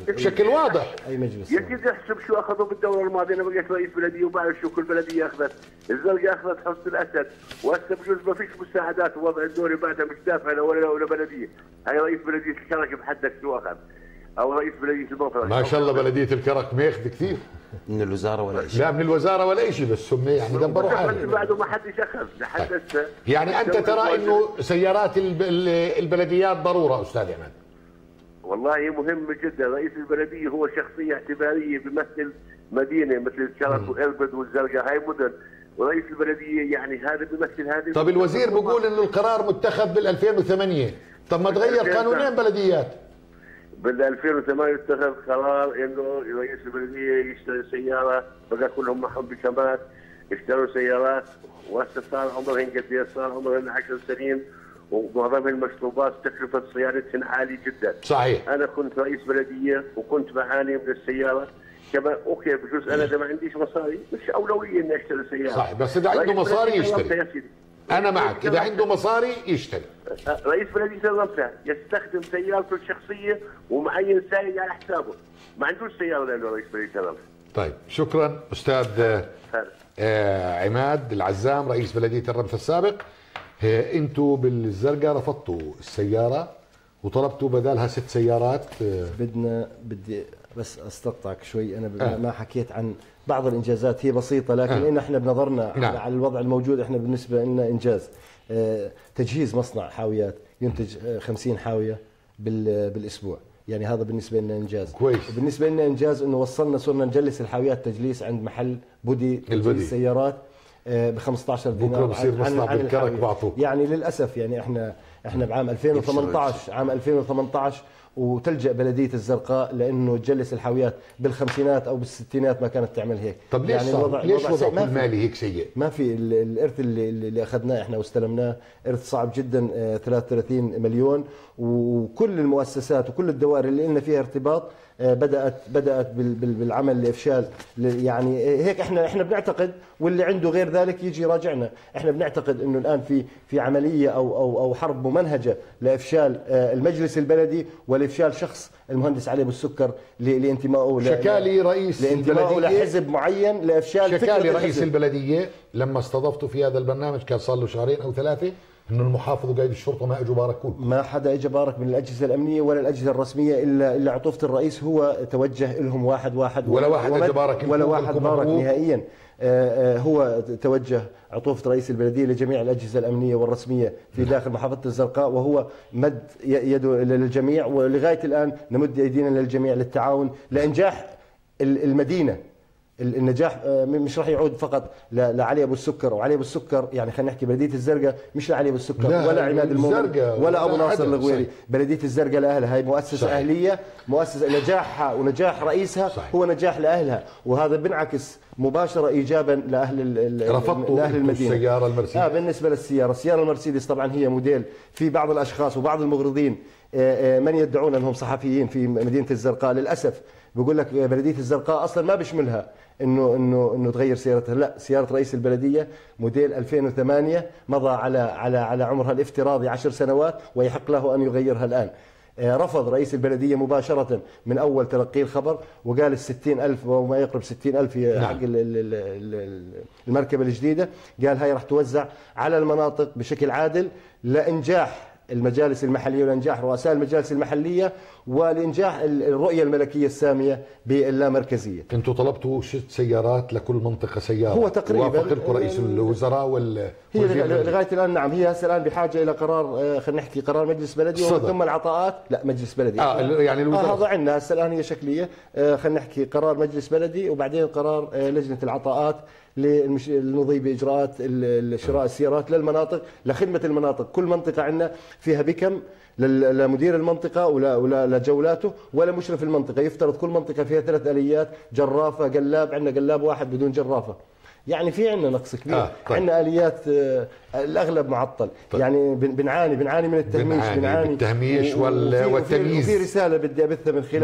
بشكل واضح. أي مجلس يا سيدي؟ احسب شو أخذوا بالدورة الماضية أنا بقيت رئيس بلدية وبعرف شو كل بلدية أخذت، الزرقاء أخذت حصن الأسد، وهسه بجوز ما فيش مساعدات ووضع الدوري بعدها مش دافع لا ولا ولا بلدية، هاي رئيس بلدية الكرك بحدك شو أخذ، أو رئيس بلديه المفرق ما شاء الله بلدية الكرك ماخذ كثير. من الوزارة ولا شيء. لا من الوزارة ولا شيء بس هم يعني دبروا حالهم. بعده ما حدش اخذ لحد هسه يعني أنت ترى أنه سيارات الب- ال- البلديات ضرورة أستاذ عماد والله مهم جدا. رئيس البلدية هو شخصية اعتبارية بيمثل مدينه مثل الكرك واربد والزرقاء. هاي مدن. ورئيس البلدية يعني هذا بيمثل هذه طب الوزير بيقول أنه القرار متخذ بال 2008 طب ما تغير قانونين بلديات. بال 2008 اتخذ قرار إنه رئيس البلديه يشتري سيارة بقى كلهم معهم بكامات اشتروا سيارات. وهسه صار عمرهن قد إيش صار عمرهن 10 سنين ومعظم المشروبات تكلفة صيانتهن عالية جدا. صحيح. أنا كنت رئيس بلدية وكنت بعاني من السيارة. كما أوكي بجوز أنا إذا ما عنديش مصاري مش أولوية إني أشتري سيارة. صحيح، بس إذا عنده مصاري يشتري. أنا معك. إذا عنده مصاري يشتري. رئيس بلديه ظلمته يستخدم سيارته الشخصيه ومعين سائق على حسابه. ما عندوش سيارة لأنه رئيس بلديه ظلمته طيب شكرا. أستاذ آه،. آه، عماد العزام رئيس بلديه الرمث السابق. آه، أنتوا بالزرقاء رفضتوا السيارة وطلبتوا بدالها ست سيارات آه، بدنا بدي بس أستقطعك شوي. أنا. آه. ما حكيت عن بعض الإنجازات هي بسيطة لكن آه. آه. إن إحنا بنظرنا نعم. على- الوضع الموجود إحنا بالنسبة لنا إنجاز آه تجهيز مصنع حاويات ينتج آه 50 حاوية بال- بالأسبوع يعني هذا بالنسبة لنا إنجاز كويس. وبالنسبة لنا إنجاز إنه وصلنا صرنا نجلس الحاويات تجليس عند محل بدي البدي. تجليس سيارات ب 15 دينار بصير عن- مصنع بالكرك. بعطوه. يعني للأسف يعني إحنا إحنا بعام 2018 عام 2018 وتلجأ بلدية الزرقاء لأنه تجلس الحاويات بالخمسينات أو بالستينات ما كانت تعمل هيك طب ليش يعني صار؟ ليش الوضع سيء. ما وضعكم في- المالي هيك سيء؟ ما في ال- الإرث اللي, اللي أخذناه إحنا واستلمناه إرث صعب جدا آه، 33 مليون وكل المؤسسات وكل الدوائر اللي لنا فيها ارتباط آه، بدات بدأت بال- بالعمل لإفشال يعني هيك إحنا إحنا بنعتقد واللي عنده غير ذلك يجي يراجعنا إحنا بنعتقد إنه الآن في في عملية أو أو أو حرب ممنهجة لإفشال آه، المجلس البلدي ولإفشال شخص المهندس علي أبو السكر ل- لانتمائه شكالي رئيس لانتمائه لحزب معين لإفشال شكالي رئيس. البلدية لما استضفته في هذا البرنامج كان صار له شهرين أو ثلاثة إنه المحافظ وقايد الشرطة ما إجوا باركوه. ما حدا اجى بارك من الأجهزة الأمنية ولا الأجهزة الرسمية الا إلا عطوفة الرئيس. هو توجه لهم واحد واحد. ولا واحد أجى بارك. ولا واحد بارك. نهائيا. آه، آه، هو توجه عطوفة رئيس البلدية لجميع الأجهزة الأمنية والرسمية في داخل محافظة الزرقاء وهو مد يده للجميع. ولغاية الآن نمد أيدينا للجميع للتعاون لإنجاح ال- المدينة. ال- النجاح آه، مش راح يعود فقط لعلي أبو السكر وعلي أبو السكر يعني خلينا نحكي بلدية الزرقاء مش لعلي أبو السكر لا، ولا عماد المؤمن ولا أبو ناصر. الغويري. بلدية الزرقاء لأهلها هي مؤسسة صحيح. أهلية مؤسسة نجاحها ونجاح رئيسها صحيح. هو نجاح لأهلها وهذا بينعكس مباشرة ايجابا لأهل رفضتوا لأهل المدينة السيارة المرسيدس؟ آه بالنسبة للسيارة السيارة المرسيدس طبعا هي موديل في بعض الأشخاص وبعض المغرضين آه، آه، من يدعون أنهم صحفيين في مدينة الزرقاء للأسف بيقول لك بلدية الزرقاء أصلا ما بيشملها إنه إنه إنه تغير سيارتها. لا سيارة رئيس البلدية موديل 2008 مضى على على على عمرها الافتراضي 10 سنوات ويحق له أن يغيرها الآن. آه، رفض رئيس البلدية مباشرة من أول تلقي الخبر وقال الستين ألف وما يقرب ستين ألف نعم. حق ال- ال- ال- ال- المركبة الجديدة. قال هاي راح توزع على المناطق بشكل عادل لإنجاح المجالس المحلية ولإنجاح رؤساء المجالس المحلية ولإنجاح ال- الرؤية الملكية السامية باللامركزية. أنتوا طلبتوا ست سيارات لكل منطقة سيارة. هو تقريباً. وافق لكم رئيس الوزراء وال هي لغاية الآن نعم هي هسه الآن بحاجة إلى قرار آه، خلينا نحكي قرار مجلس بلدي. ثم العطاءات. لا مجلس بلدي. آه، ال- يعني الوزارة. آه هذا عندنا. هسه الآن هي شكلية. آه، خلينا نحكي قرار مجلس بلدي وبعدين قرار آه، لجنة العطاءات للمضي بإجراءات شراء السيارات للمناطق لخدمة المناطق. كل منطقة عندنا فيها بكم؟ لمدير المنطقة ولا ولا لجولاته ولا مشرف المنطقة يفترض كل منطقة فيها ثلاث آليات جرافة قلاب عندنا قلاب واحد بدون جرافة يعني في عندنا نقص كبير آه، آه طيب. عندنا آليات آه، الأغلب معطل طيب. يعني بن- بنعاني بنعاني من التهميش بنعاني بالتهميش و- وال- والتمييز. وفي رسالة بدي أبثها من خلالك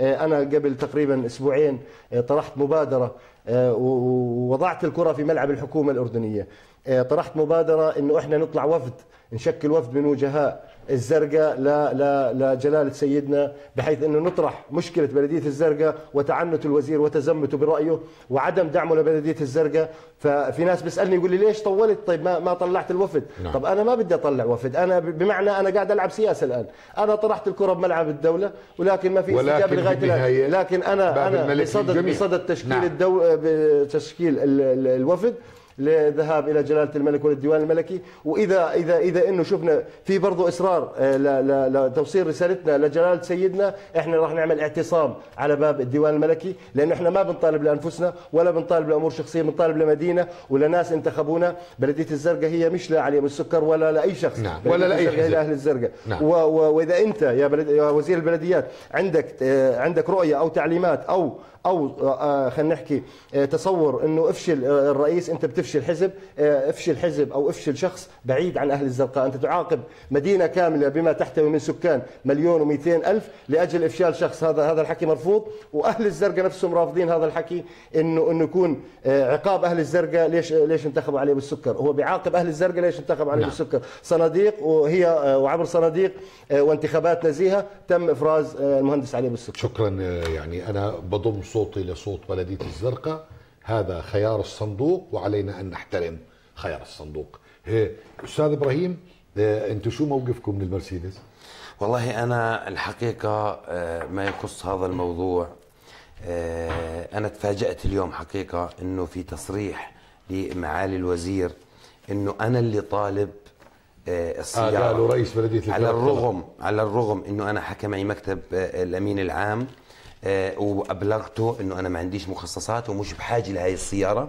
نعم. نعم. أنا قبل تقريبا أسبوعين آه، طرحت مبادرة آه، ووضعت الكرة في ملعب الحكومة الأردنية آه، طرحت مبادرة إنه إحنا نطلع وفد نشكل وفد من وجهاء الزرقاء لا لا لجلاله سيدنا بحيث إنه نطرح مشكلة بلدية الزرقاء وتعنت الوزير وتزمته برأيه وعدم دعمه لبلدية الزرقاء. ففي ناس بيسألني يقول لي ليش طولت؟ طيب ما ما طلعت الوفد. نعم. طب أنا ما بدي أطلع وفد. أنا ب- بمعنى أنا قاعد ألعب سياسة الآن. أنا طرحت الكرة بملعب الدولة ولكن ما في لغاية بالنهاية الآن. لكن أنا الملك بصدد. بصدد تشكيل نعم. الدو... ال- ال- الوفد. للذهاب إلى جلالة الملك وللديوان الملكي واذا اذا إذا إنه شفنا في برضه إصرار آه، لتوصيل رسالتنا لجلالة سيدنا إحنا راح نعمل اعتصام على باب الديوان الملكي لأنه إحنا ما بنطالب لأنفسنا ولا بنطالب لأمور شخصية بنطالب لمدينة ولناس انتخبونا بلدية الزرقاء هي مش لعلي ابو السكر ولا لأي شخص نعم. ولا هي حزب. لأهل الزرقاء نعم. وإذا أنت يا, بلد... يا وزير البلديات عندك آه، عندك رؤية أو تعليمات أو أو آه، خلينا نحكي آه، تصور إنه افشل آه، الرئيس أنت بتفشل تفشل حزب آه، افشل حزب أو افشل شخص بعيد عن أهل الزرقاء. أنت تعاقب مدينة كاملة بما تحتوي من سكان مليون و200 ألف لأجل إفشال شخص. هذا هذا الحكي مرفوض. وأهل الزرقاء نفسهم رافضين هذا الحكي إنه إنه يكون آه، عقاب أهل الزرقاء. ليش ليش انتخبوا عليه بالسكر؟ هو بيعاقب أهل الزرقاء ليش انتخبوا عليه نعم. بالسكر؟ صناديق وهي آه، وعبر صناديق آه، وانتخابات نزيهة تم إفراز آه، المهندس علي بالسكر. شكرا آه، يعني أنا بضم صوتي لصوت بلديه الزرقاء. هذا خيار الصندوق وعلينا أن نحترم خيار الصندوق. هي أستاذ إبراهيم آه، أنتم شو موقفكم من المرسيدس والله أنا الحقيقة آه، ما يخص هذا الموضوع آه، أنا تفاجأت اليوم حقيقة أنه في تصريح لمعالي الوزير أنه أنا اللي طالب آه، آه رئيس بلديه على. الرغم على الرغم إنه أنا حكى معي مكتب الأمين العام. وأبلغته إنه أنا ما عنديش مخصصات ومش بحاجة لهي السيارة. آه،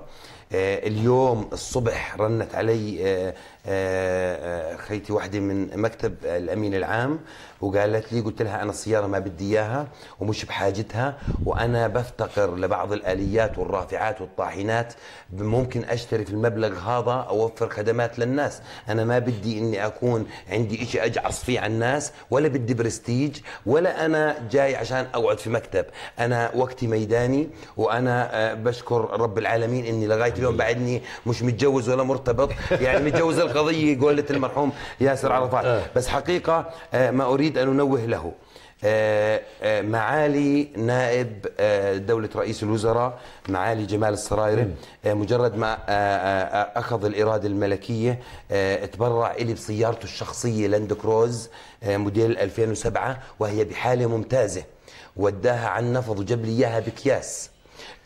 اليوم الصبح رنت علي آه، آه، آه، خيتي واحدة من مكتب الأمين العام وقالت لي قلت لها أنا السيارة ما بدي إياها ومش بحاجتها وأنا بفتقر لبعض الآليات والرافعات والطاحنات ممكن أشتري في المبلغ هذا أوفر خدمات للناس. أنا ما بدي إني أكون عندي إشي أجعص فيه على الناس ولا بدي برستيج ولا أنا جاي عشان أقعد في مكتب. أنا وقتي ميداني وأنا آه، بشكر رب العالمين إني لغاية اليوم بعدني مش متجوز ولا مرتبط. يعني متجوز القضية قولة المرحوم ياسر عرفات. بس حقيقة آه، ما أريد أن أنوه له. آه، آه، معالي نائب آه، دولة رئيس الوزراء معالي جمال السرايري آه، مجرد ما آه، آه، أخذ الإرادة الملكية آه، تبرع إلي بسيارته الشخصية لاند كروز آه، موديل 2007 وهي بحالة ممتازة. وداها عن النفض وجاب لي إياها بكياس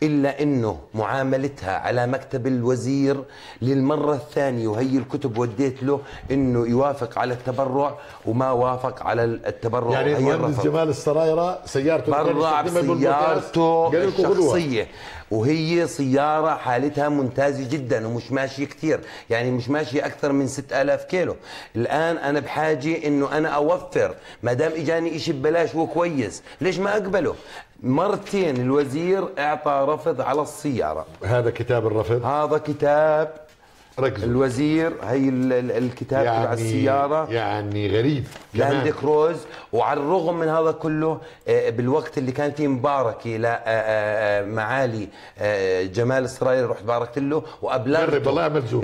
إلا أنه معاملتها على مكتب الوزير للمرة الثانية وهي الكتب وديت له أنه يوافق على التبرع وما وافق على التبرع يعني المهندس الرفض. جمال السرايرة سيارته برع بالبودكاست، بسيارته. الشخصية وهي سيارة حالتها ممتازة جدا ومش ماشية كثير يعني مش ماشية أكثر من 6000 كيلو. الآن أنا بحاجة أنه أنا أوفر. ما دام إجاني إشي ببلاش وكويس ليش ما أقبله؟ مرتين الوزير أعطى رفض على السيارة. هذا كتاب الرفض؟ هذا كتاب ركزوا الوزير هي ال- ال- الكتاب تبع يعني السيارة يعني غريب لاند. كروز وعلى الرغم من هذا كله آه، بالوقت اللي كان فيه مباركة لمعالي جمال السراير رحت باركت له وأبلغته.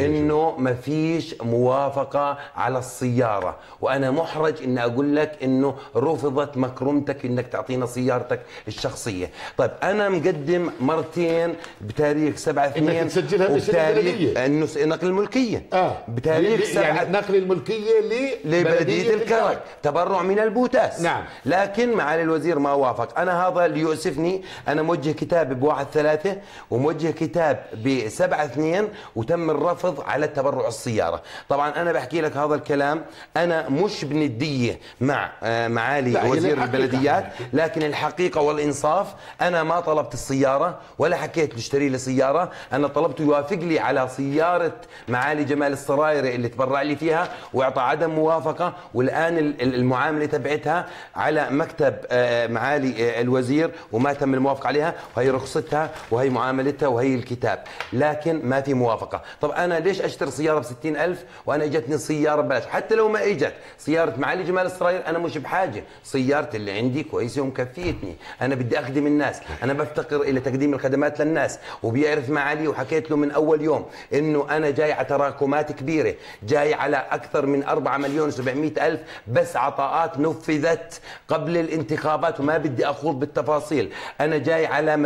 إنه ما فيش موافقة على السيارة وأنا محرج إني أقول لك إنه رفضت مكرمتك إنك تعطينا سيارتك الشخصية طيب أنا مقدم مرتين بتاريخ 7 2 إنك تسجلها البلدية. إنه نقل الملكية. آه. بتاريخ 7 يعني نقل الملكية لبلدية الكرك. تبرع من البوتاس. نعم. لكن معالي الوزير ما وافق. أنا هذا اللي يؤسفني. أنا موجه كتاب بواحد ثلاثة وموجه كتاب بسبعة اثنين وتم الرفض على تبرع السيارة. طبعا أنا بحكي لك هذا الكلام. أنا مش بندية مع آه، معالي هي وزير. البلديات. لكن الحقيقة والإنصاف أنا ما طلبت السيارة ولا حكيت اشتري لي سيارة. أنا طلبته يوافق لي على سيارة معالي جمال السرايري اللي تبرع لي فيها وإعطى عدم موافقة والآن ال- ال- المعاملة تبعتها على مكتب آه، معالي آه، الوزير وما تم الموافقة عليها وهي رخصتها وهي معاملتها وهي الكتاب. لكن ما في موافقة. طب أنا ليش أشتري سيارة بستين ألف وأنا إجتني سيارة ببلاش؟ حتى لو ما إجت سيارة معالي جمال السراير أنا مش بحاجة. سيارتي اللي عندي كويسة ومكفيتني. أنا بدي أخدم الناس. أنا بفتقر إلى تقديم الخدمات للناس. وبيعرف معالي وحكيت له من أول يوم إنه أنا جاي على تراكمات كبيرة. جاي على أكثر من 4 مليون و700 ألف بس عطاءات نفذت قبل الانتخابات وما بدي أخوض بالتفاصيل. أنا جاي على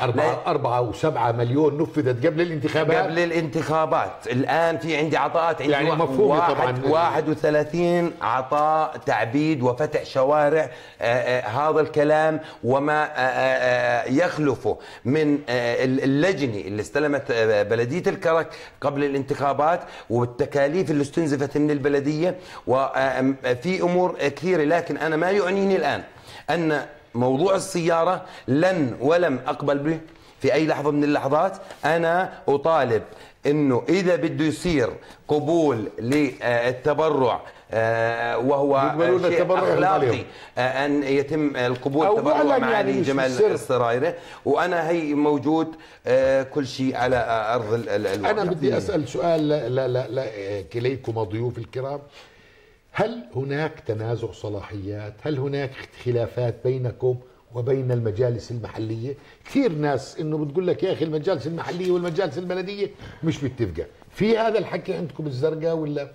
لا- أربعة, أربعة وسبعة مليون نفذت قبل الانتخابات؟ قبل الانتخابات. الآن في عندي عطاءات عندي يعني واحد- مفهومة واحد طبعاً. 31 عطاء تعبيد وفتح شوارع آه، آه، هذا الكلام وما آه، آه، يخلفه من اللجنة اللي استلمت بلدية الكرك قبل الانتخابات والتكاليف اللي استنزفت من البلدية وفي أمور كثيرة لكن أنا ما يعنيني الآن أن موضوع السيارة لن ولم أقبل به في أي لحظة من اللحظات. أنا أطالب إنه إذا بده يصير قبول للتبرع وهو يقبلون شيء أخلاقي. آه، أن يتم القبول تبرع فعلاً يعني معالي مش جمال. السرايره وأنا هي موجود آه، كل شيء على آه، أرض ال- ال- الواقع. أنا بدي أسأل سؤال لا لا لا, لا كليكم ضيوف الكرام. هل هناك تنازع صلاحيات؟ هل هناك خلافات بينكم وبين المجالس المحلية؟ كثير ناس إنه بتقول لك يا أخي المجالس المحلية والمجالس البلدية مش متفقة. في هذا الحكي عندكم الزرقاء ولا؟ آه،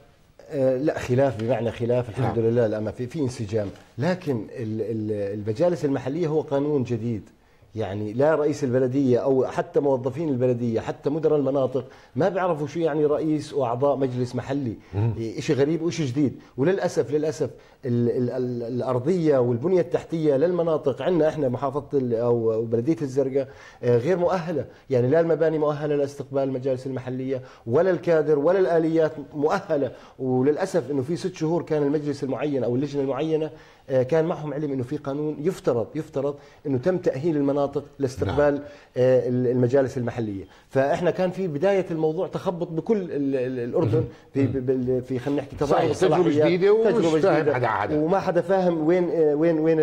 لا خلاف بمعنى خلاف الحمد لله لا ما في في انسجام. لكن ال- ال- المجالس المحلية هو قانون جديد. يعني لا رئيس البلدية أو حتى موظفين البلدية حتى مدراء المناطق ما بيعرفوا شو يعني رئيس وأعضاء مجلس محلي. شيء غريب وشيء جديد. وللأسف للأسف الأرضية والبنية التحتية للمناطق عندنا إحنا محافظة أو أو بلدية الزرقاء آه، غير مؤهلة يعني لا المباني مؤهلة لاستقبال المجالس المحلية ولا الكادر ولا الآليات مؤهلة وللأسف إنه في ست شهور كان المجلس المعين أو اللجنة المعينة آه، كان معهم علم إنه في قانون يفترض يفترض إنه تم تأهيل المناطق لاستقبال نعم. المجالس المحلية فإحنا كان في بداية الموضوع تخبط بكل ال- ال- الأردن في في خلينا نحكي تجربة الصلاحيات. جديدة ومش حدا. وما حدا فاهم وين وين وين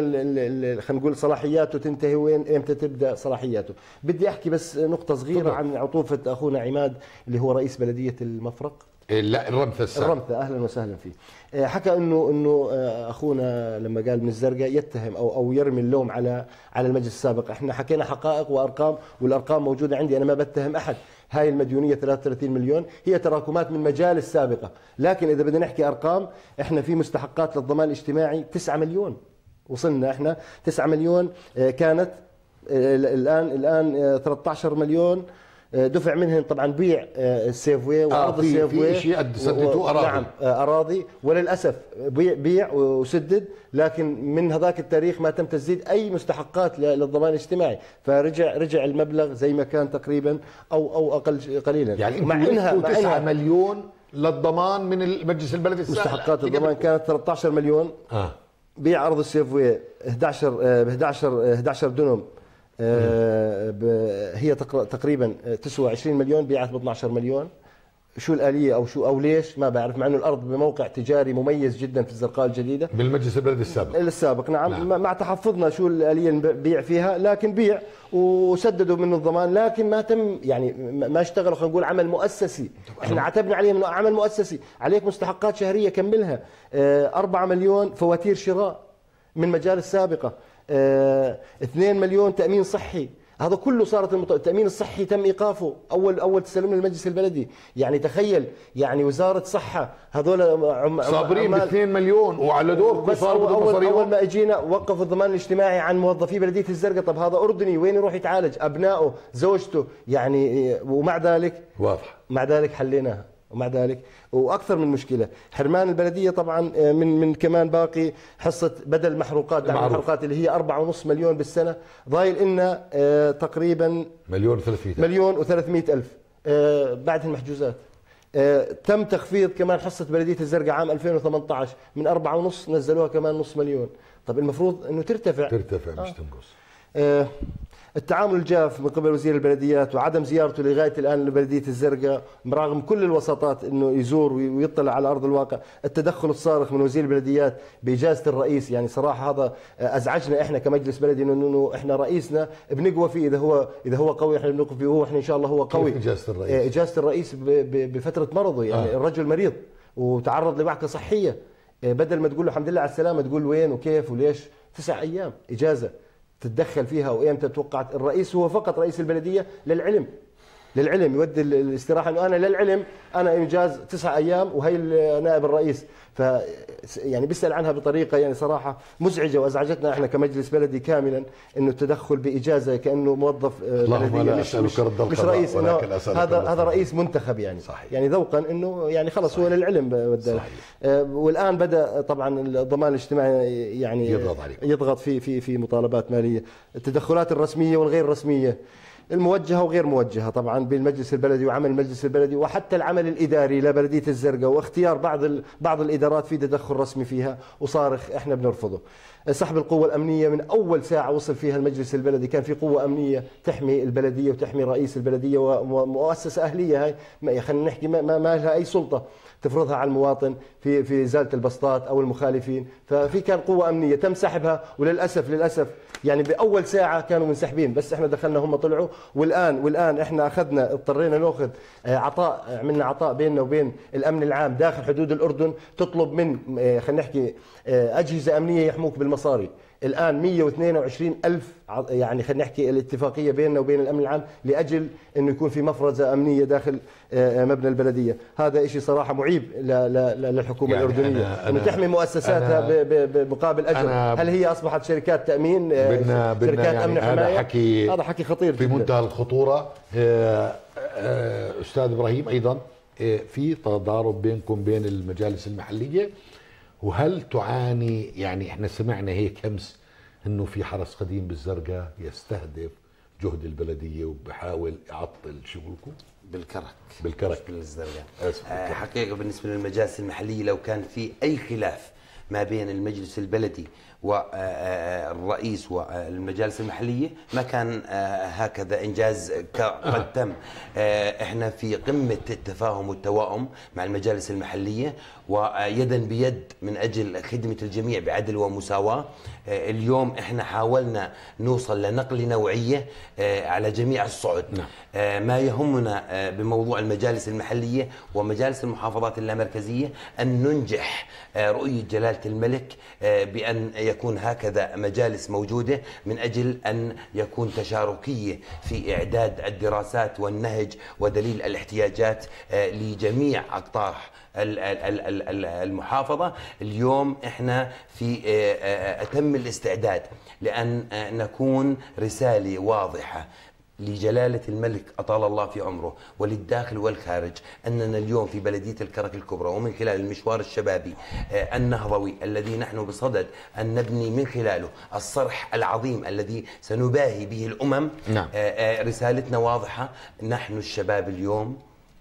خلينا نقول صلاحياته تنتهي وين إمتى تبدأ صلاحياته. بدي أحكي بس نقطة صغيرة تفضل. عن عطوفة أخونا عماد اللي هو رئيس بلدية المفرق. لا الرمثة السابق الرمثة أهلا وسهلا فيه. آه، حكى إنه إنه آه، أخونا لما قال من الزرقاء يتهم أو أو يرمي اللوم على على المجلس السابق. إحنا حكينا حقائق وأرقام والأرقام موجودة عندي أنا ما بتهم أحد. هاي المديونية 33 مليون هي تراكمات من مجالس سابقه لكن إذا بدنا نحكي أرقام إحنا في مستحقات للضمان الاجتماعي 9 مليون. وصلنا إحنا 9 مليون آه، كانت آه، الآن الآن آه، 13 مليون آه، دفع منهم طبعا بيع آه، السيفوي وأرض في- السيفوي شيء و- أراضي. نعم آه، أراضي. وللأسف بيع بيع وسدد لكن من هذاك التاريخ ما تم تسديد أي مستحقات للضمان الاجتماعي. فرجع رجع المبلغ زي ما كان تقريبا أو أو أقل قليلا. يعني مع انها مع 9 إنها مليون للضمان من المجلس البلدي السابق. مستحقات الضمان. كانت 13 مليون. آه. بيع أرض السيف واي 11 ب 11 11 دنم آه، ب- هي تقر- تقريبا تسوى 20 مليون بيعت ب 12 مليون. شو الآلية أو شو أو ليش؟ ما بعرف مع أنه الأرض بموقع تجاري مميز جدا في الزرقاء الجديدة. بالمجلس البلدي السابق. السابق نعم, نعم. مع تحفظنا شو الآلية اللي بيع فيها لكن بيع وسددوا منه الضمان لكن ما تم يعني ما اشتغلوا خلينا نقول عمل مؤسسي. إحنا عتبنا عليه إنه عمل مؤسسي. عليك مستحقات شهرية كملها. آه، 4 مليون فواتير شراء من مجالس سابقة آه، 2 مليون تأمين صحي. هذا كله صارت المط... التأمين الصحي تم إيقافه. أول أول تسلم المجلس البلدي. يعني تخيل يعني وزارة صحة هذول عم... صابرين ب عمال- 2 مليون وعلى دوركم بس صاروا أول, أول, مصاريهم ما إجينا وقفوا الضمان الاجتماعي عن موظفي بلدية الزرقاء طب هذا أردني وين يروح يتعالج؟ أبنائه زوجته يعني ومع ذلك واضح. مع ذلك حليناها. ومع ذلك. وأكثر من مشكلة حرمان البلدية طبعا آه، من من كمان باقي حصة بدل محروقات دعم. المحروقات اللي هي 4.5 مليون بالسنة. ضايل لنا آه، تقريبا مليون 300 مليون و300 ألف آه، بعد المحجوزات. تم تخفيض كمان حصة بلدية الزرقاء عام 2018 من أربعة ونص نزلوها كمان نص مليون. طب المفروض أنه ترتفع. ترتفع مش تنقص. آه، التعامل الجاف من قبل وزير البلديات وعدم زيارته لغاية الآن لبلدية الزرقاء رغم كل الوساطات إنه يزور ويطلع على أرض الواقع، التدخل الصارخ من وزير البلديات بإجازة الرئيس. يعني صراحة هذا أزعجنا إحنا كمجلس بلدي انه إحنا رئيسنا بنقوى فيه. إذا هو إذا هو قوي إحنا بنقوى فيه. وهو إحنا إن شاء الله هو قوي. إجازة الرئيس؟ آه، إجازة الرئيس بفترة مرضه. يعني آه. آه. الرجل مريض وتعرض لوعكه صحية. آه، بدل ما تقول له الحمد لله على السلامة تقول وين وكيف وليش؟ تسع أيام إجازة. تتدخل فيها وامتى توقعت الرئيس هو فقط رئيس البلدية للعلم. للعلم يودي ال- الاستراحة إنه أنا للعلم أنا إنجاز تسع أيام وهي نائب الرئيس ف يعني بيسأل عنها بطريقة يعني صراحة مزعجة وأزعجتنا إحنا كمجلس بلدي كاملا إنه التدخل بإجازة كأنه موظف آه، بلدية مش مش, مش رئيس أسألك هذا هذا. رئيس منتخب يعني صحيح. يعني ذوقا إنه يعني خلص هو للعلم صحيح. آه، والآن بدأ طبعا الضمان الاجتماعي يعني يضغط عليكم. يضغط في في في مطالبات مالية التدخلات الرسمية والغير رسمية الموجهة وغير موجهة طبعا بالمجلس البلدي وعمل المجلس البلدي وحتى العمل الإداري لبلديه الزرقاء واختيار بعض بعض الإدارات في تدخل رسمي فيها وصارخ إحنا بنرفضه. سحب القوة الأمنية من أول ساعة وصل فيها المجلس البلدي كان في قوة أمنية تحمي البلدية وتحمي رئيس البلدية ومؤسسه أهلية هاي خلينا نحكي ما, ما, ما لها أي سلطة تفرضها على المواطن في في إزالة البسطات أو المخالفين. ففي كان قوة أمنية تم سحبها وللأسف للأسف يعني بأول ساعة كانوا منسحبين بس إحنا دخلنا هم طلعوا. والآن والآن إحنا أخذنا اضطرينا نأخذ آه، عطاء عملنا عطاء بيننا وبين الأمن العام داخل حدود الأردن تطلب من آه، خلينا نحكي آه، أجهزة أمنية يحموك بالمصاري. الآن 122 ألف يعني خلينا نحكي الاتفاقية بيننا وبين الأمن العام لأجل إنه يكون في مفرزة أمنية داخل آه، مبنى البلدية. هذا شيء صراحة معيب للحكومة يعني الأردنية. أنا- إنه تحمي مؤسساتها بمقابل أجر. هل هي أصبحت شركات تأمين؟ آه، بدنا بدنا شركات أمن يعني هذا حمايه حكي هذا حكي خطير في. منتهى الخطورة. آه، آه، أستاذ إبراهيم أيضا آه، في تضارب بينكم بين المجالس المحلية. وهل تعاني يعني إحنا سمعنا هيك امس إنه في حرس قديم بالزرقاء يستهدف جهد البلدية وبحاول يعطل شغلكم بالكرك بالكرك. بالزرقاء آه، بالكرك. حقيقة بالنسبة للمجالس المحلية لو كان في أي خلاف ما بين المجلس البلدي والرئيس والمجالس المحلية ما كان آه، هكذا إنجاز ك- قد تم آه، إحنا في قمة التفاهم والتوائم مع المجالس المحلية ويدا بيد من أجل خدمة الجميع بعدل ومساواة. آه، اليوم إحنا حاولنا نوصل لنقل نوعية آه، على جميع الصعد. نعم. ما يهمنا بموضوع المجالس المحلية ومجالس المحافظات اللامركزية أن ننجح رؤية جلالة الملك بأن يكون هكذا مجالس موجودة من أجل أن يكون تشاركية في إعداد الدراسات والنهج ودليل الاحتياجات آه، لجميع أقطار ال- ال- ال- ال- ال- المحافظة. اليوم إحنا في آه، آه، أتم الاستعداد لأن نكون رسالة واضحة. لجلالة الملك أطال الله في عمره وللداخل والخارج أننا اليوم في بلدية الكرك الكبرى ومن خلال المشوار الشبابي آه، النهضوي الذي نحن بصدد أن نبني من خلاله الصرح العظيم الذي سنباهي به الأمم نعم. آه، آه، رسالتنا واضحة نحن الشباب اليوم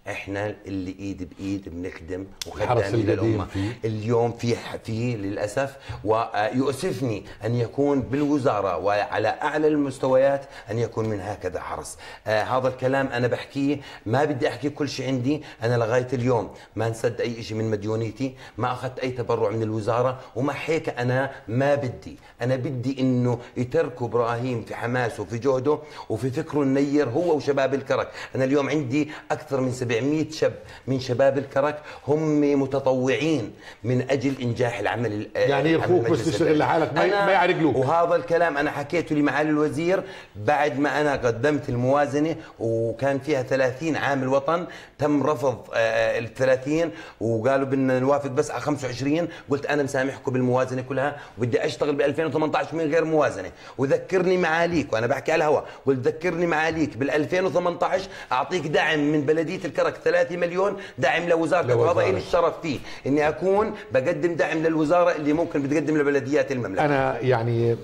إحنا اللي ايد بإيد بنخدم القديم للامه. اليوم في فيه للأسف ويؤسفني أن يكون بالوزارة وعلى أعلى المستويات أن يكون من هكذا حرص آه هذا الكلام أنا بحكيه ما بدي أحكي كل شيء عندي. أنا لغاية اليوم ما انسد أي شيء من مديونيتي ما أخذت أي تبرع من الوزارة ومع هيك أنا ما بدي. أنا بدي إنه يتركوا إبراهيم في حماسه وفي جهده وفي فكره النير هو وشباب الكرك. أنا اليوم عندي أكثر من 700 شاب من شباب الكرك هم متطوعين من أجل إنجاح العمل ال- يعني يرخوك عمل بس تشتغل. لحالك، ما- يعرقلوك. وهذا الكلام أنا حكيته لمعالي الوزير بعد ما أنا قدمت الموازنة وكان فيها 30 عامل وطن تم رفض آه، ال 30 وقالوا بدنا نوافق بس على 25 قلت أنا مسامحكم بالموازنة كلها وبدي أشتغل ب 2018 من غير موازنة وذكرني معاليك وأنا بحكي على الهواء قلت ذكرني معاليك بال 2018 أعطيك دعم من بلدية الكرك 3 مليون دعم لوزارتك لوزارة. وهذا لي الشرف فيه. إني أكون بقدم دعم للوزارة اللي ممكن بتقدم لبلديات المملكة. أنا يعني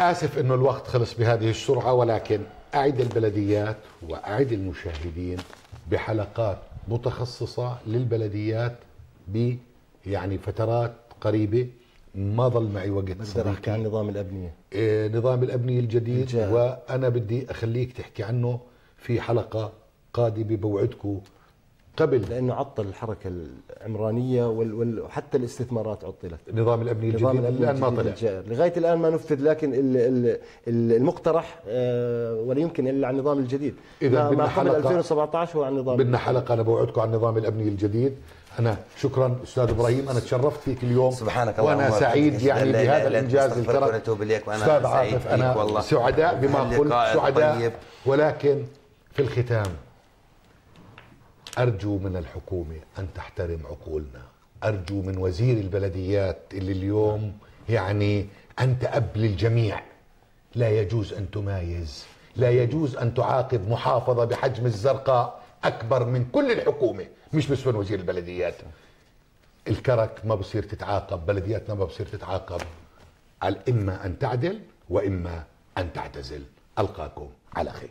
آسف إنه الوقت خلص بهذه السرعة ولكن أعد البلديات وأعد المشاهدين بحلقات متخصصة للبلديات ب يعني فترات قريبة. ما ضل معي وقت بقدر احكي عن نظام الأبنية. إيه، نظام الأبنية الجديد. الجاهل. وأنا بدي أخليك تحكي عنه في حلقة قادمه بوعدكم قبل لأنه عطل الحركة العمرانية وحتى الاستثمارات عطلت. نظام الابنيه نظام الجديد الأمن الآن ما طلع. الجائر. لغاية الآن ما نفذ لكن ال- ال- ال- المقترح آه، ولا يمكن إلا عن النظام الجديد. إذا ما, قبل حلقة- 2017 هو عن نظام بدنا حلقة أنا بوعدكم عن نظام الابنيه الجديد. أنا شكرا أستاذ إبراهيم. أنا تشرفت فيك اليوم. سبحانك اللهم وأنا. سعيد يعني بهذا لا الإنجاز الكرم. أستاذ عاطف أنا والله. سعداء بما قلت سعداء. ولكن في الختام. أرجو من الحكومة أن تحترم عقولنا. أرجو من وزير البلديات اللي اليوم يعني أنت أب للجميع. لا يجوز أن تمايز. لا يجوز أن تعاقب محافظة بحجم الزرقاء أكبر من كل الحكومة مش بس من وزير البلديات. الكرك ما بصير تتعاقب بلدياتنا ما بصير تتعاقب. على اما أن تعدل وإما أن تعتزل. ألقاكم على خير.